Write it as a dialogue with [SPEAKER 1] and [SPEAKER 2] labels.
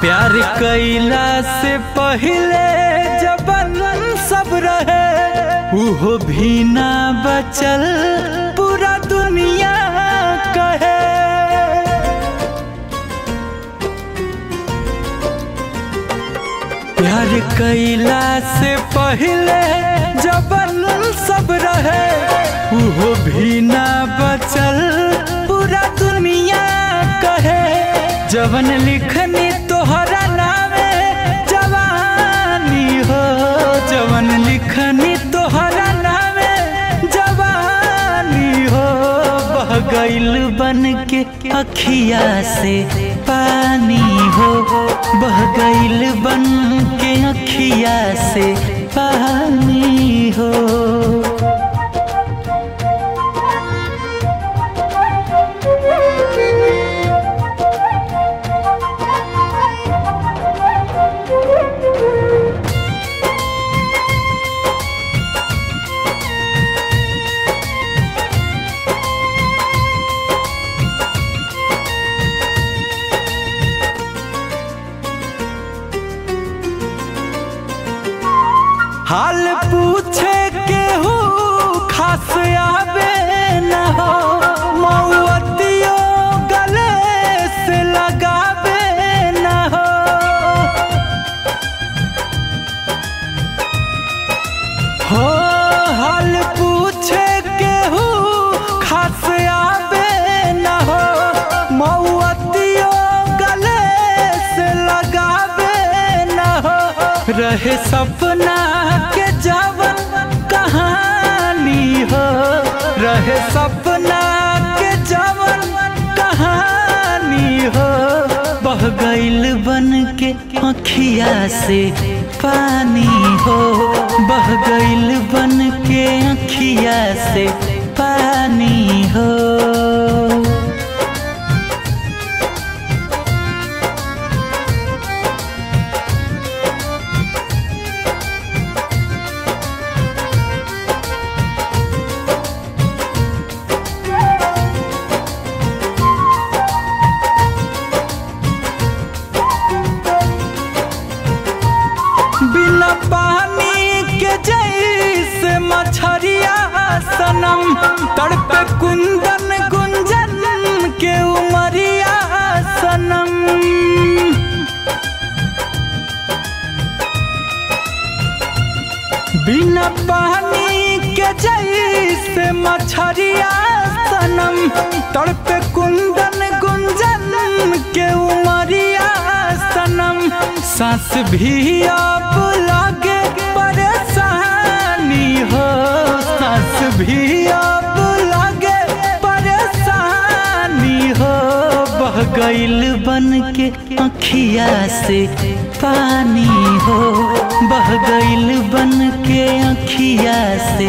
[SPEAKER 1] प्यार कैला से पहले जबन सब रहे, उहो भी ना बचल पूरा दुनिया कहे। प्यार कैला से पहले जबन सब रहे, उहो भी ना बचल पूरा दुनिया कहे। जवन लिखनी के अखिया से पानी हो बह गईल बन के अखिया से हाल पूछे के हो खास आवे न हो। मऊअतियो गले से लगावे न हो। हो, हाल पूछे के हो खास आवे न हो। मऊअतियो गले से लगावे न हो। रहे सपना कहानी हो, रहे सपना के जवन कहानी हो। बह गइल बन के अखिया से पानी हो। बह गईल बन के अखिया से जैसे मछरिया सनम, तड़पे कुंदन गुंजन के उमरिया सनम। बिना पानी के जैसे मछरिया सनम, तड़पे कुंदन गुंजन के उमरिया सनम। सांस भी आप लागे परेशानी हो, सांस भी अब लगे, परेशानी हो। बह गइल बन के अखिया से पानी हो। बह गैल बन के अखिया से